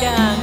Yeah.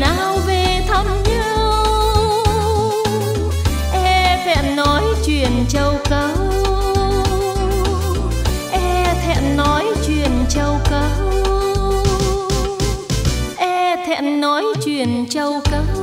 nào về thăm nhau? E thẹn nói chuyện châu cấu. E thẹn nói chuyện châu cấu. E thẹn nói chuyện châu cấu.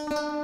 you.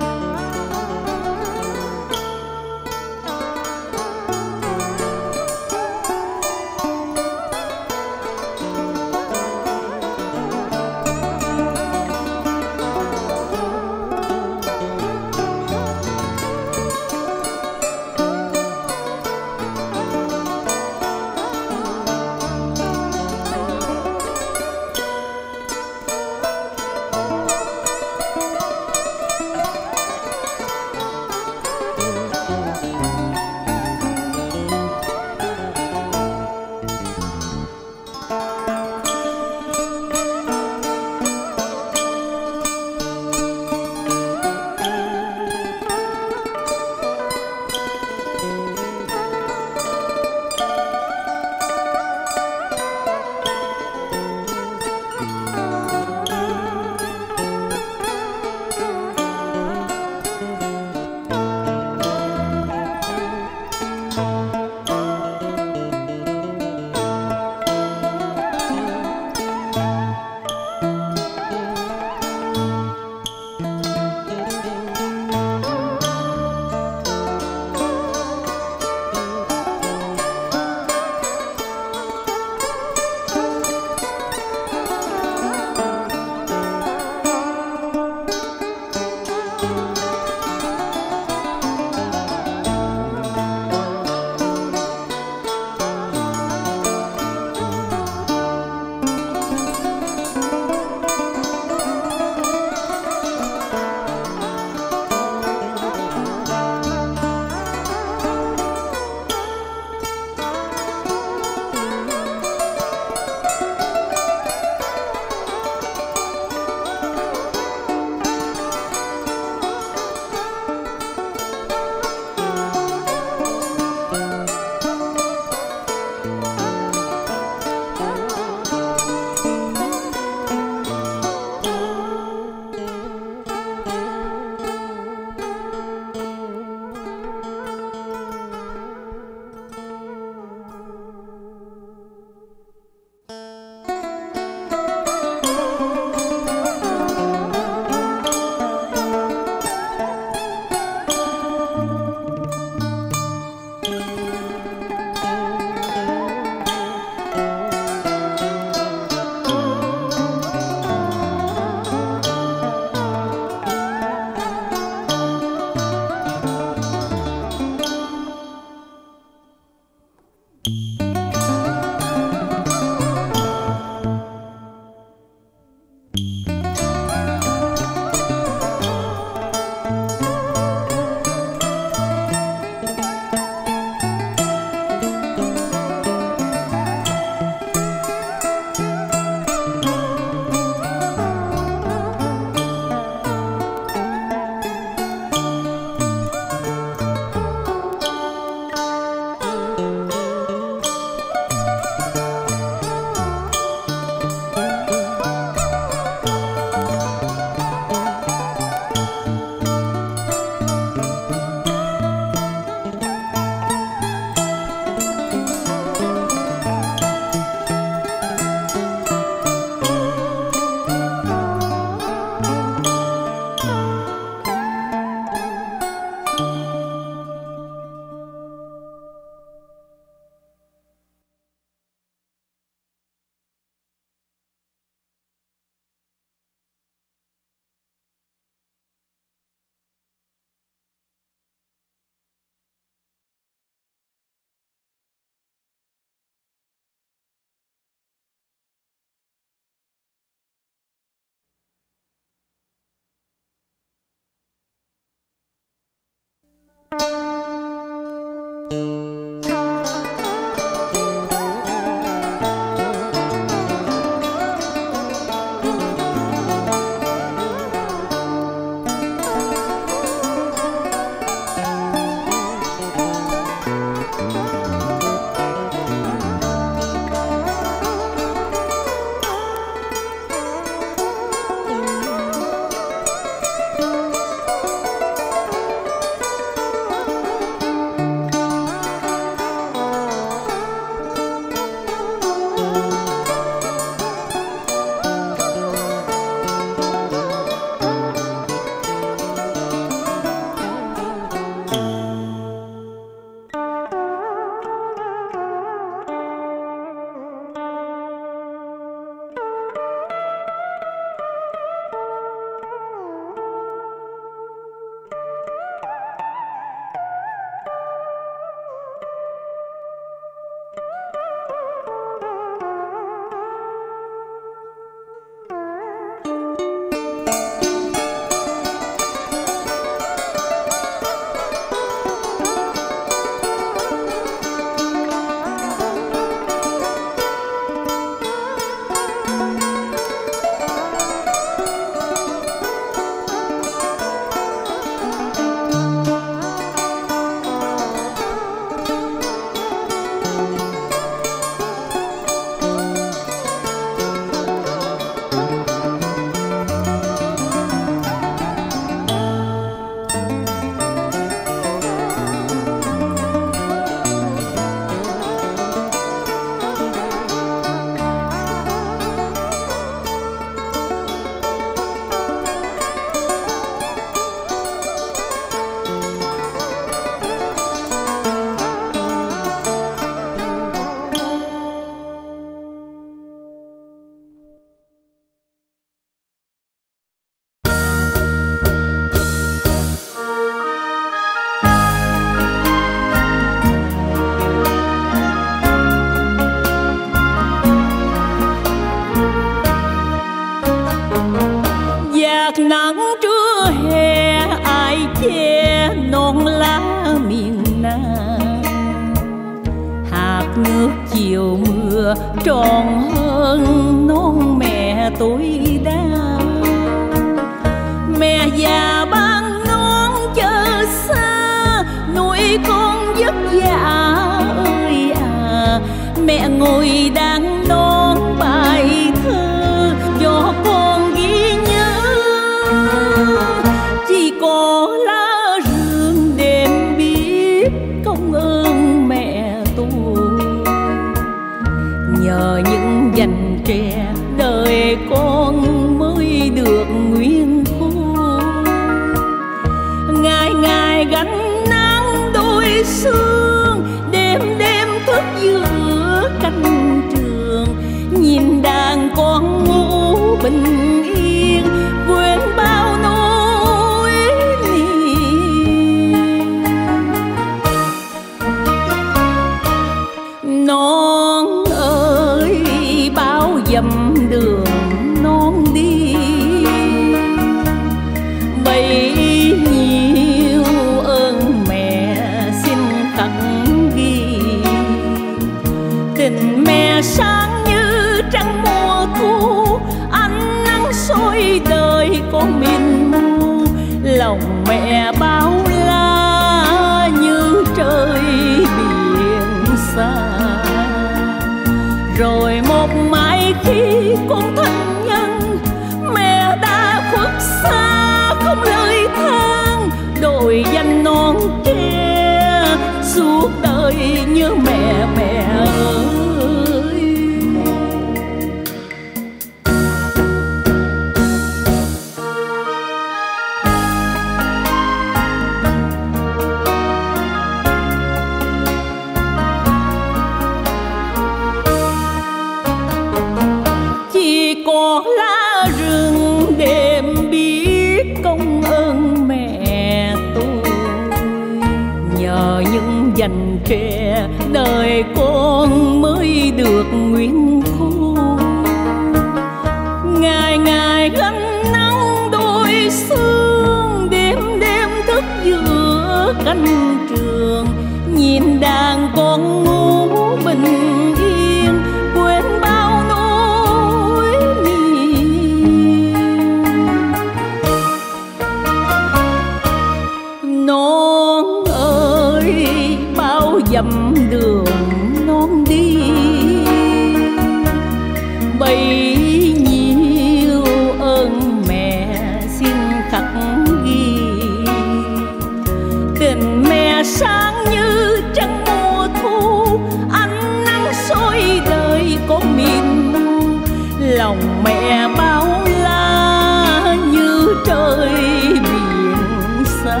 mẹ bao la như trời biển xa.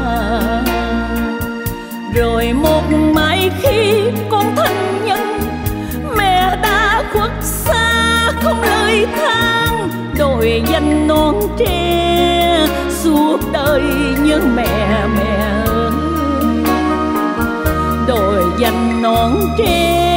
Rồi một mai khi con thân nhân mẹ đã khuất xa không lời than. Đổi danh non tre suốt đời như mẹ mẹ ơi, đổi danh non tre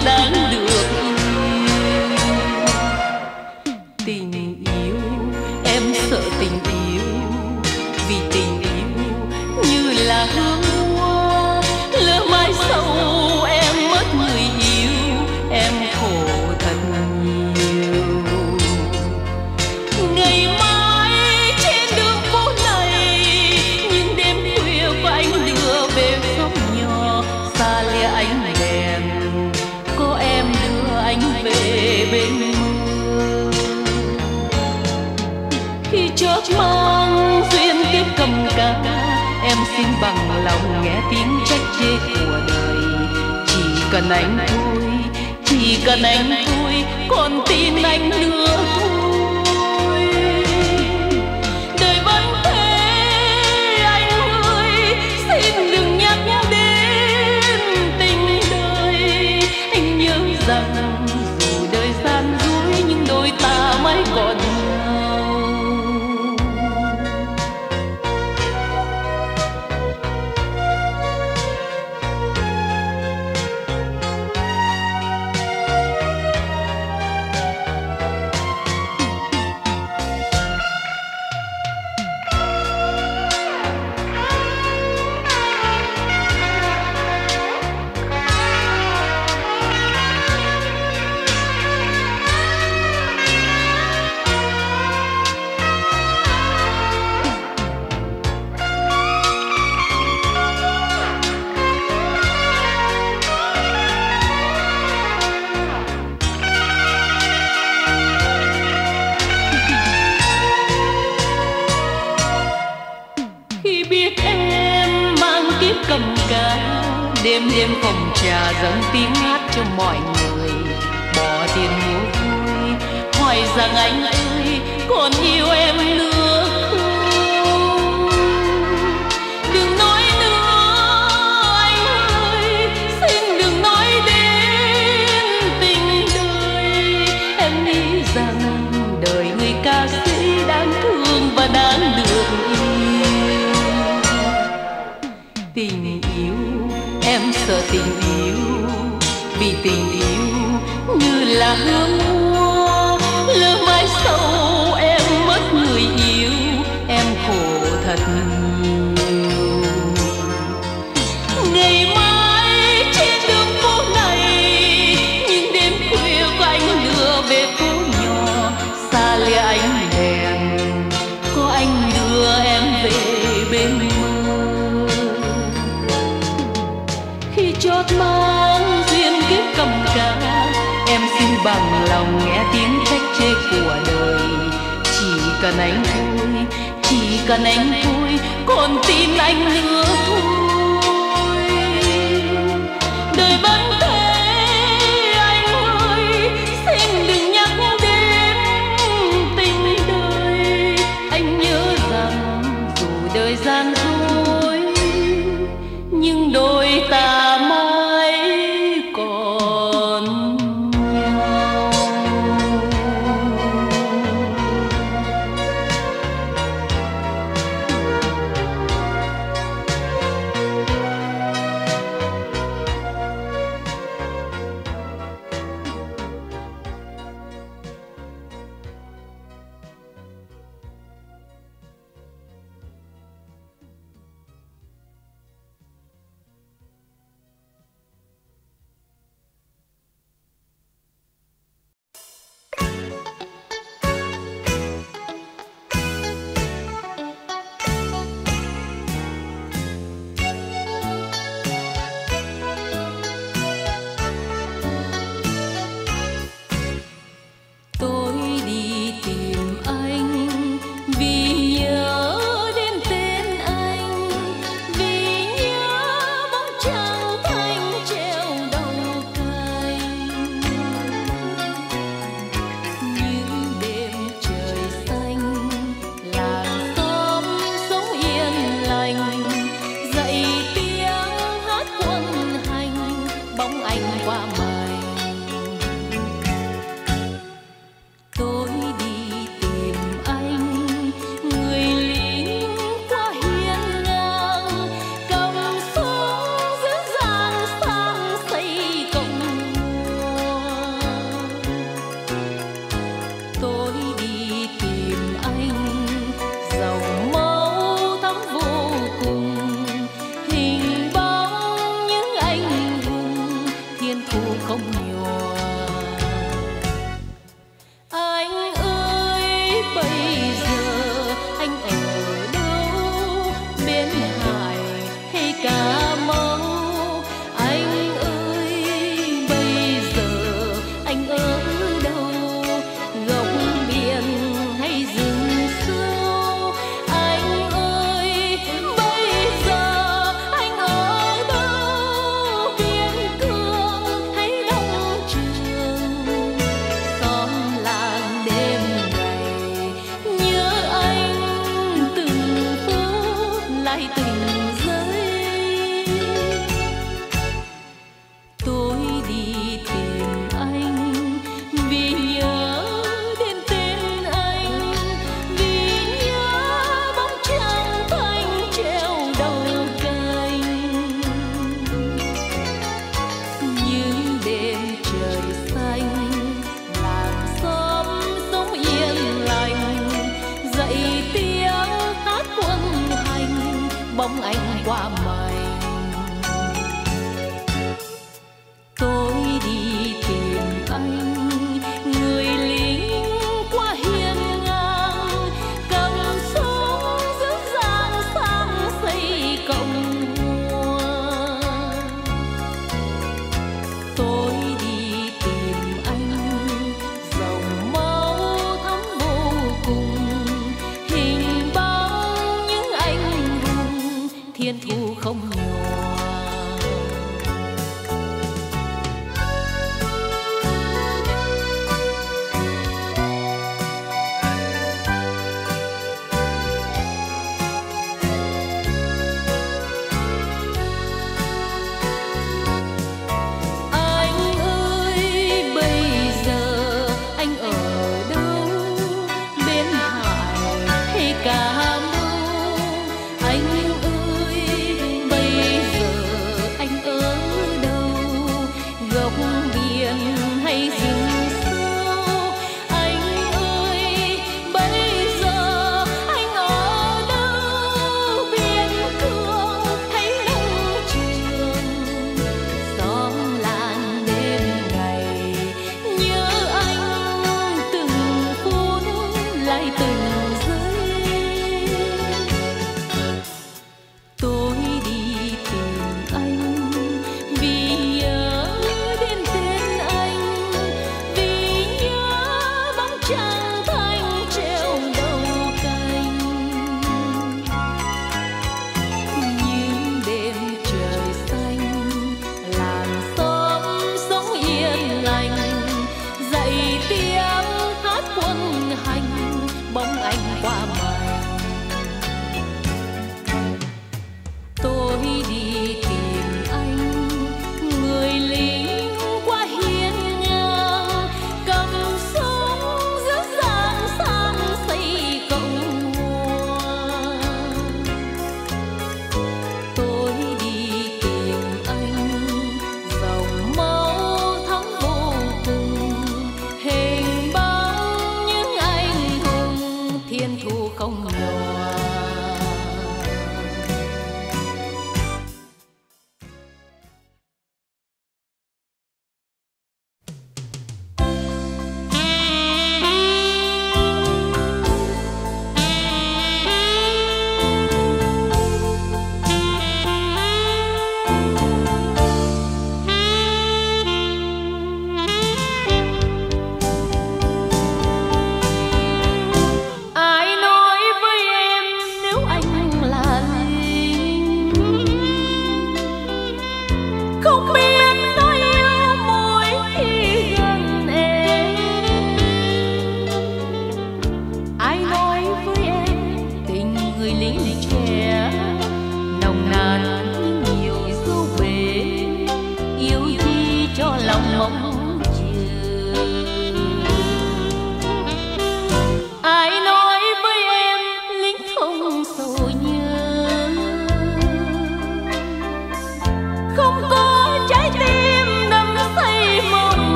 kadang cần anh vui chỉ cần anh vui con tin anh nữa tình yêu như là hương anh vui. Chỉ cần anh vui còn tin anh hứa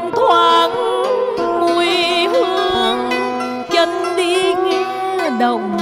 thơm thoáng mùi hương chân đi nghe đồng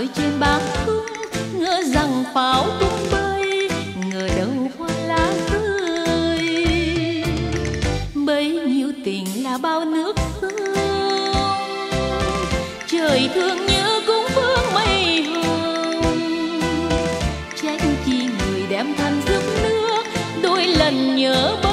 rơi trên bán cung ngỡ rằng pháo tung bay, ngờ đâu hoa lá rơi bấy nhiêu tình là bao nước thương trời thương nhớ cũng vương mây hồng tránh chi người đem than giúp nước, đôi lần nhớ bao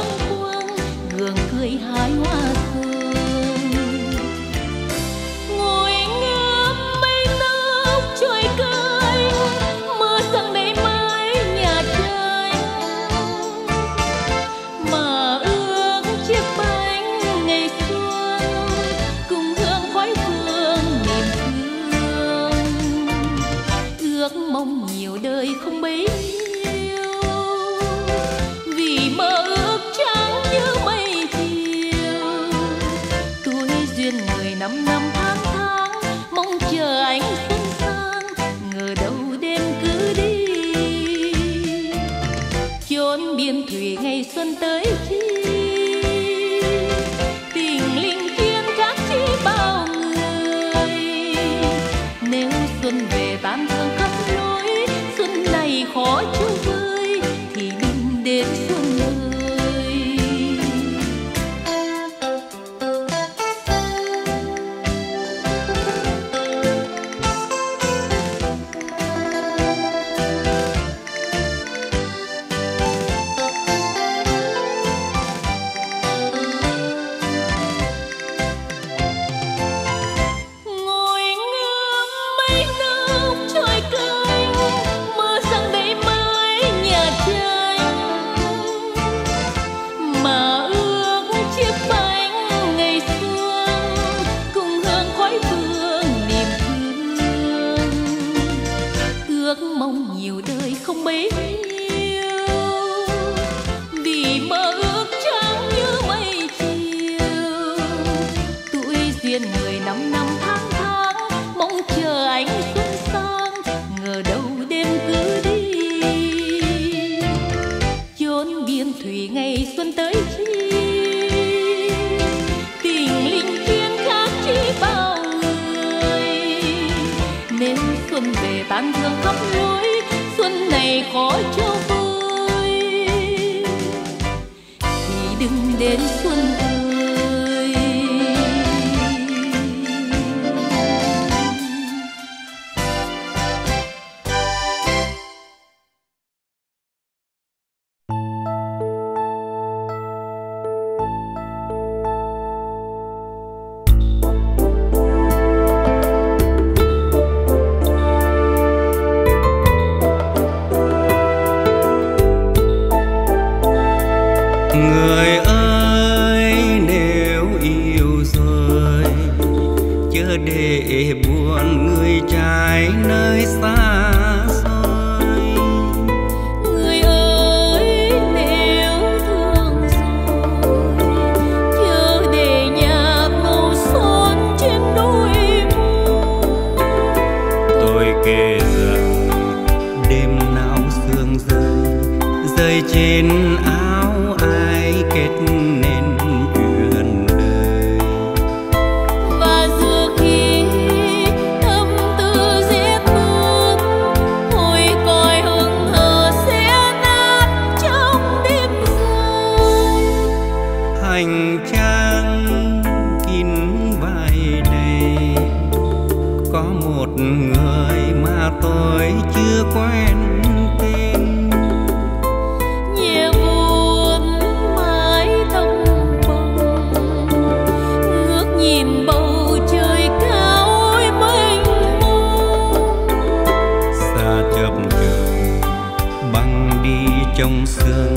sương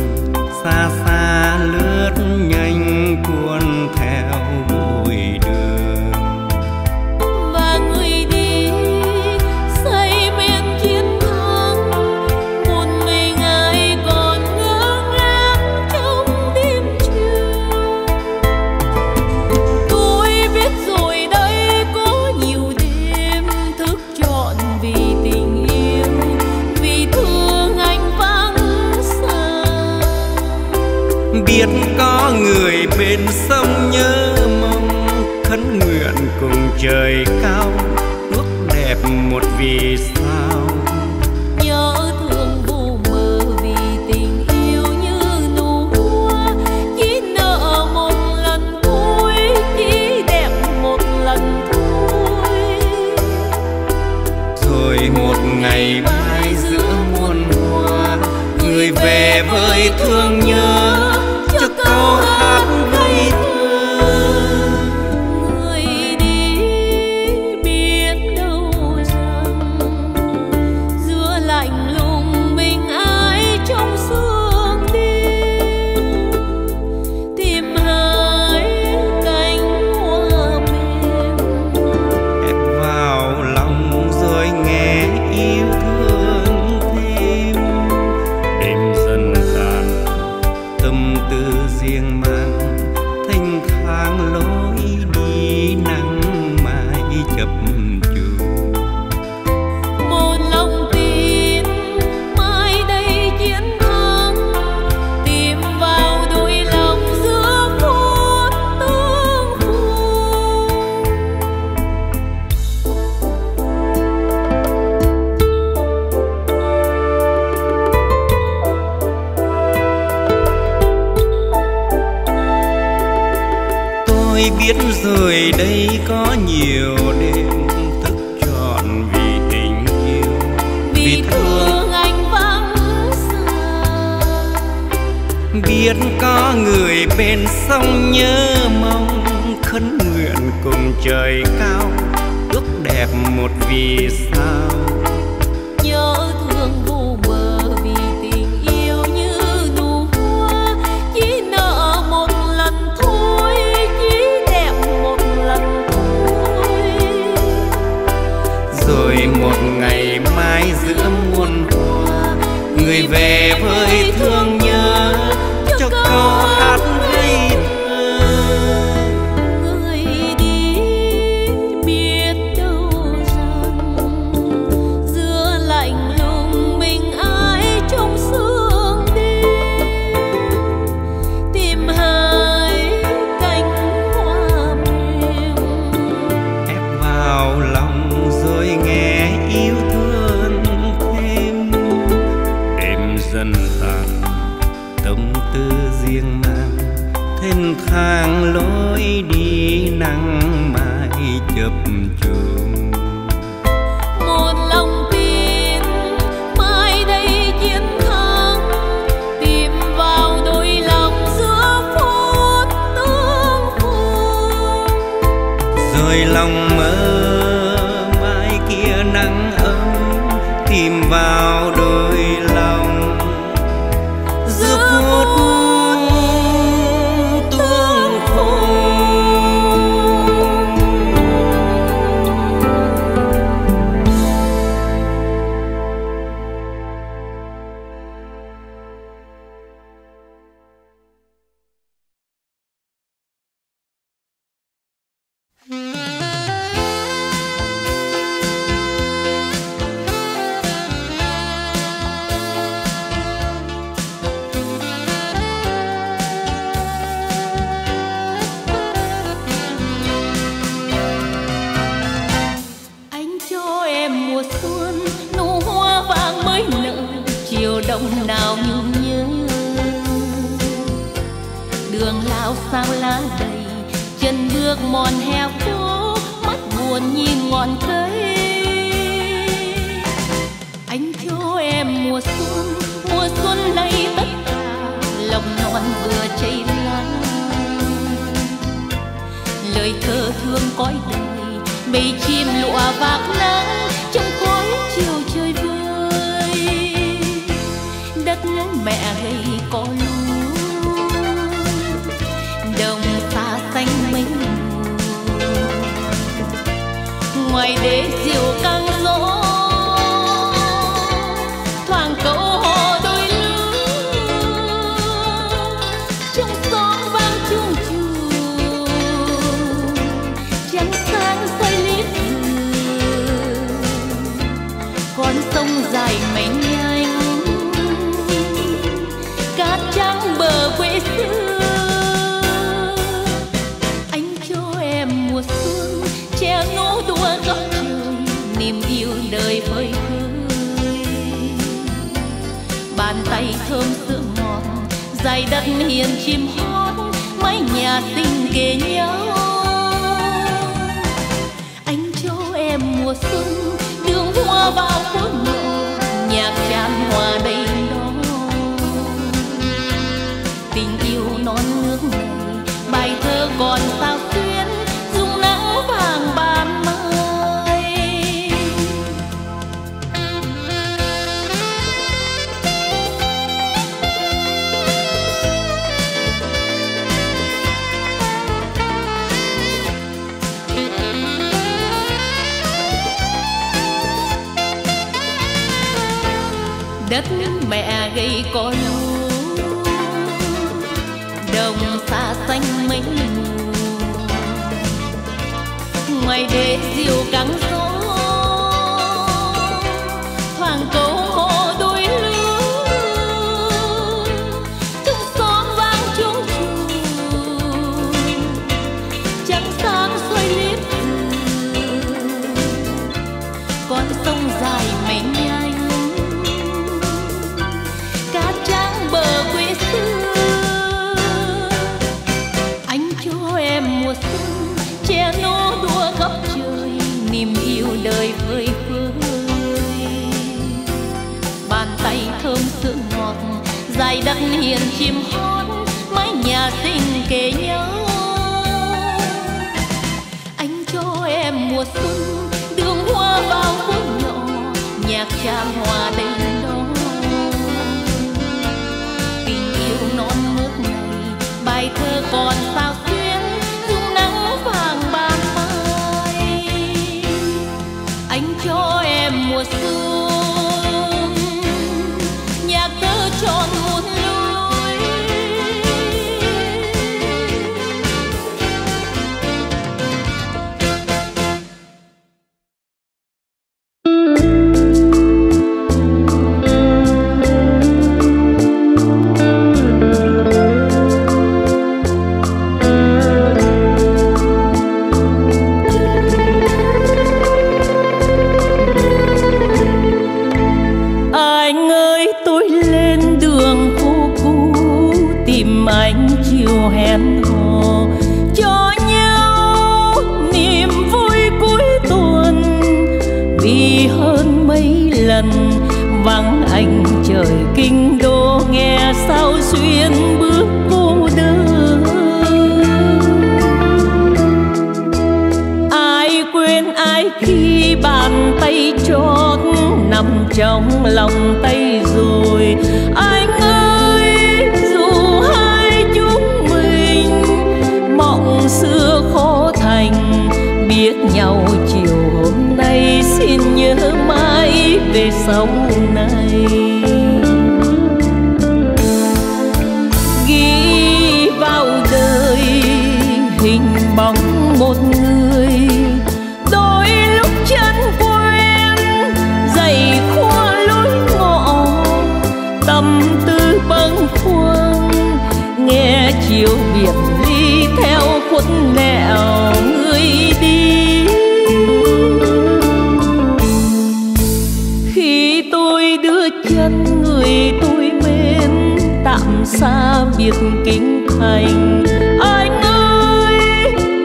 biết kính thành. Anh ơi,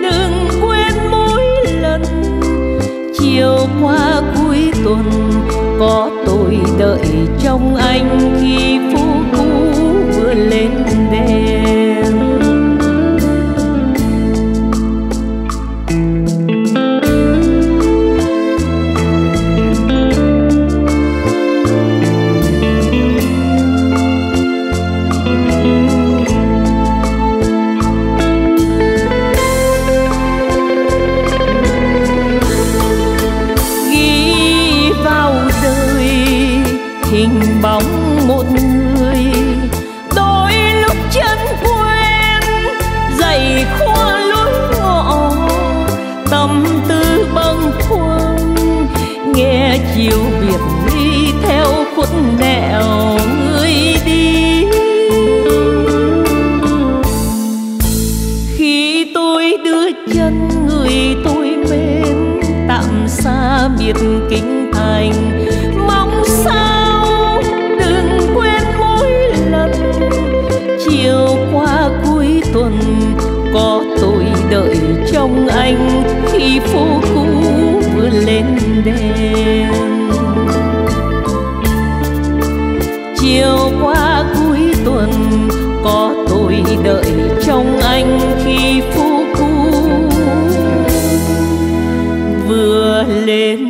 đừng quên mỗi lần. Chiều qua cuối tuần, có tôi đợi trong anh khi phố cũ vừa lên đèn chiều qua cuối tuần, có tôi đợi trong anh khi phố cũ vừa lên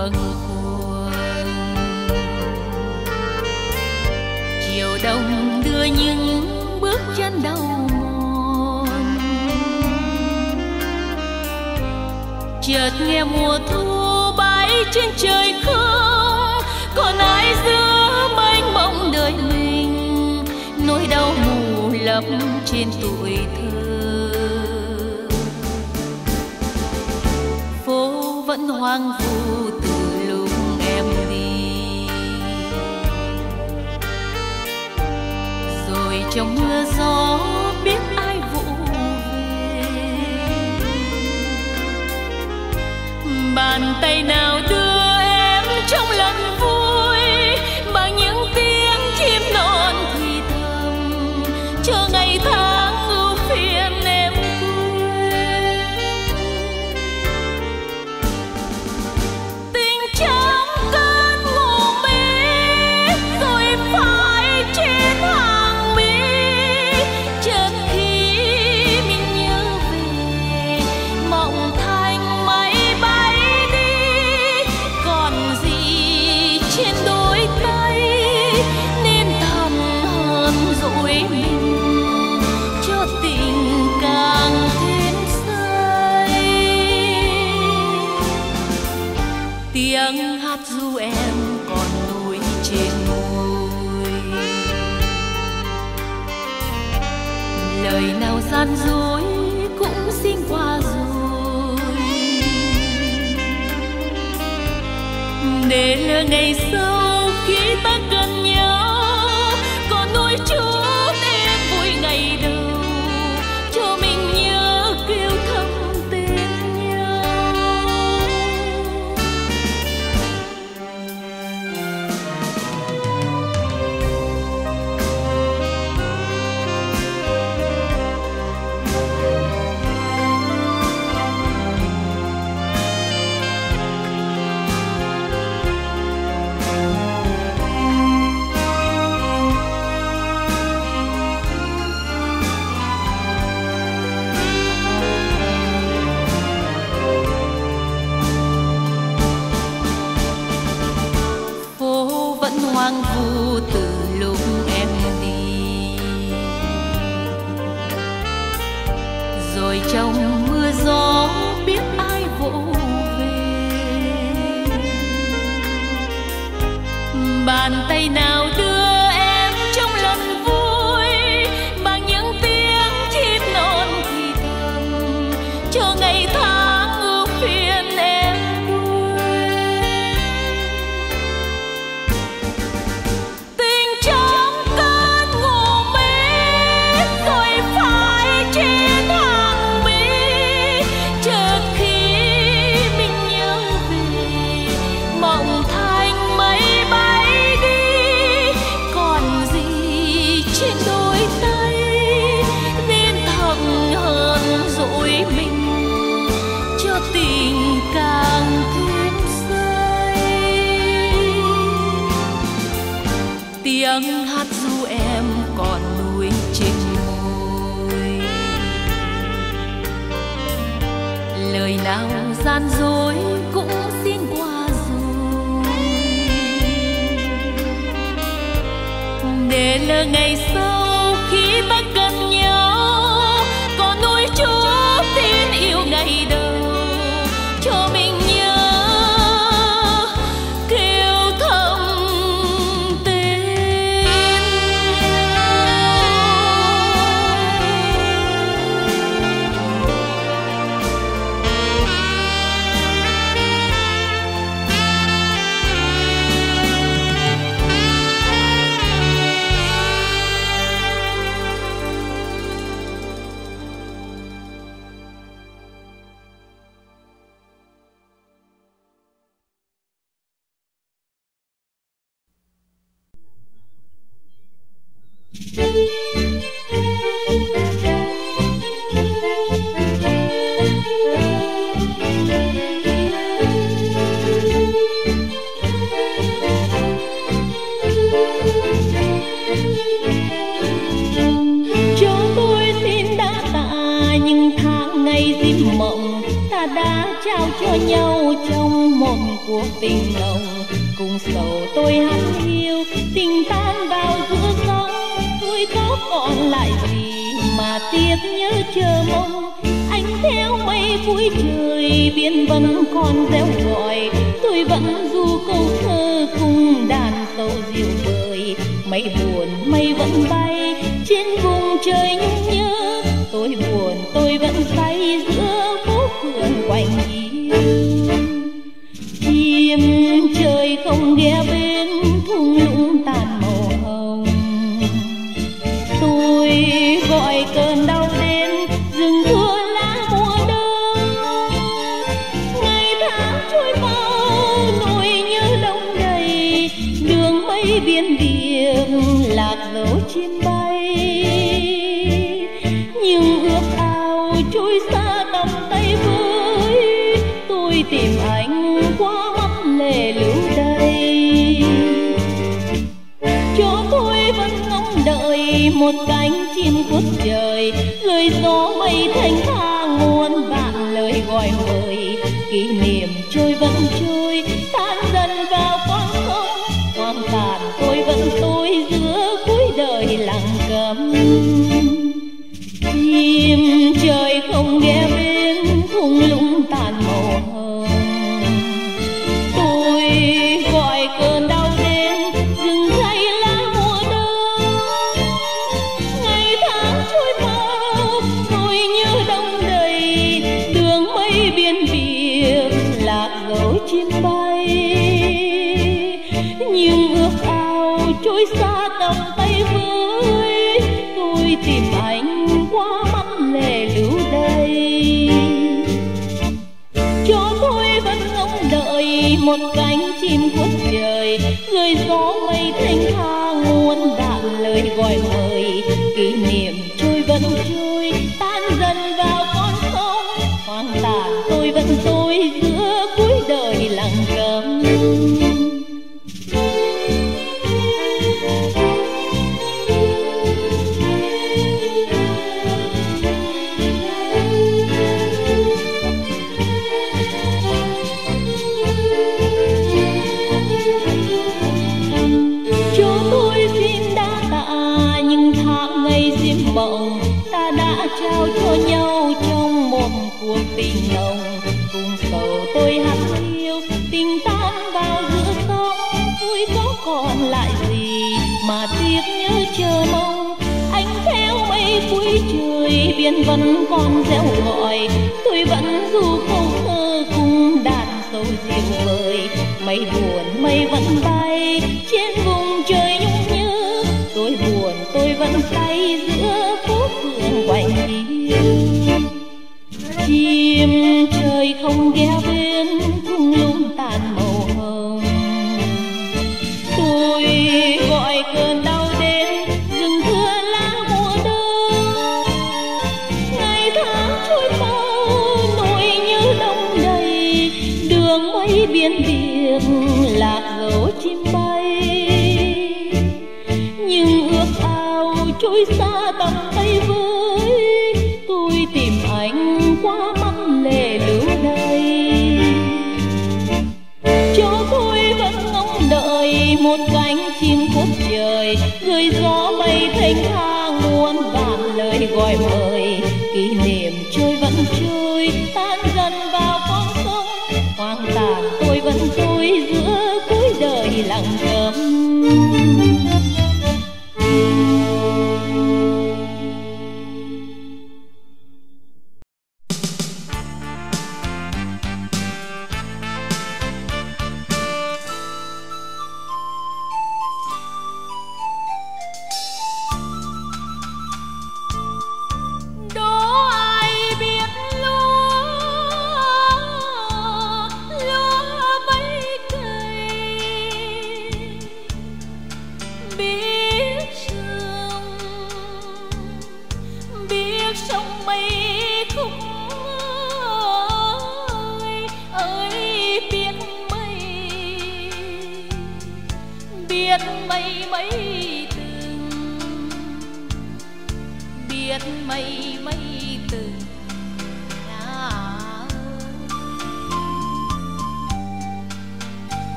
bâng khuâng chiều đông đưa những bước chân đau mòn. Chợt nghe mùa thu bay trên trời không còn ai giữa mênh mông đời mình? Nỗi đau mù lấp trên tuổi thơ. Vẫn hoang vu trong mưa gió biết ai vụ về. Bàn tay nào đưa cuộc tình nồng cùng sầu tôi hát yêu, tình tan vào giữa gió tôi có còn lại gì mà tiếc nhớ chờ mong? Anh theo mây cuối trời biên vẫn còn reo gọi. Tôi vẫn du câu thơ cùng đàn sầu diệu vời mây buồn, mây vẫn bay, trên vùng trời nhung nhớ. Tôi buồn, tôi vẫn say giữa phố phường quạnh một cánh chim cút trời gửi gió bay thanh thang muôn vạn lời gọi mời, kỷ niệm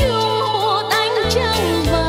chúa anh trăng và